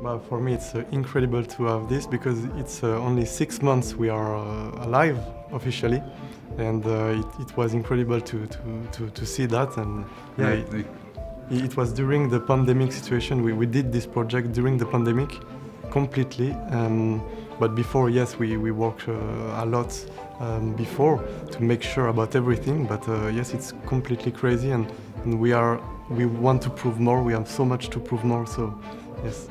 But for me, it's uh, incredible to have this because it's uh, only six months we are uh, alive officially, and uh, it, it was incredible to, to, to, to see that. And yeah, it, it was during the pandemic situation. We, we did this project during the pandemic completely. Um, but before, yes, we, we worked uh, a lot um, before to make sure about everything. But uh, yes, it's completely crazy, and, and we are we want to prove more. We have so much to prove more. So yes.